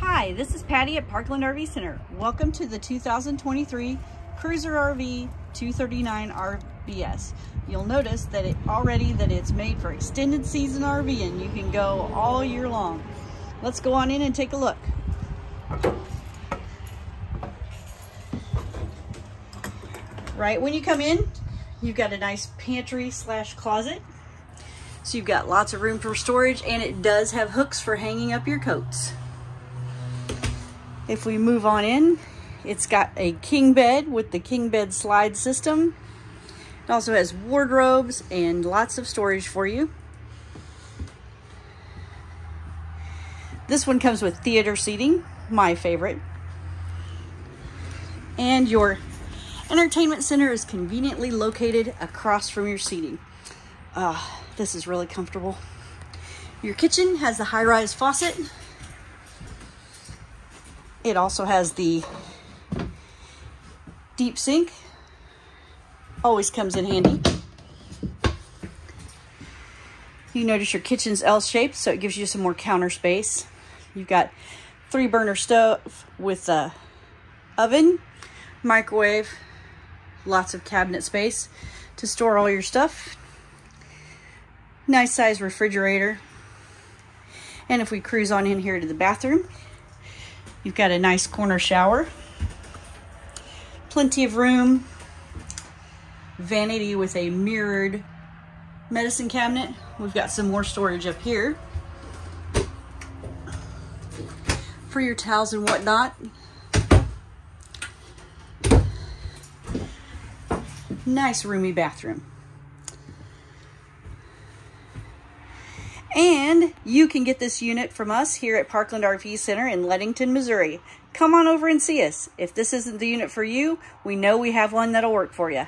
Hi, this is Patty at Parkland RV Center. Welcome to the 2023 Cruiser RV 239 RBS. You'll notice that it already that it's made for extended season RV and you can go all year long. Let's go on in and take a look. Right when you come in, you've got a nice pantry slash closet. So you've got lots of room for storage and it does have hooks for hanging up your coats. If we move on in, it's got a king bed with the king bed slide system. It also has wardrobes and lots of storage for you. This one comes with theater seating, my favorite. And your entertainment center is conveniently located across from your seating. Uh, this is really comfortable. Your kitchen has the high-rise faucet it also has the deep sink. Always comes in handy. You notice your kitchen's L-shaped, so it gives you some more counter space. You've got three burner stove with a oven, microwave, lots of cabinet space to store all your stuff. Nice size refrigerator. And if we cruise on in here to the bathroom, You've got a nice corner shower. Plenty of room. Vanity with a mirrored medicine cabinet. We've got some more storage up here. For your towels and whatnot. Nice roomy bathroom. And you can get this unit from us here at Parkland RV Center in Leadington, Missouri. Come on over and see us. If this isn't the unit for you, we know we have one that'll work for you.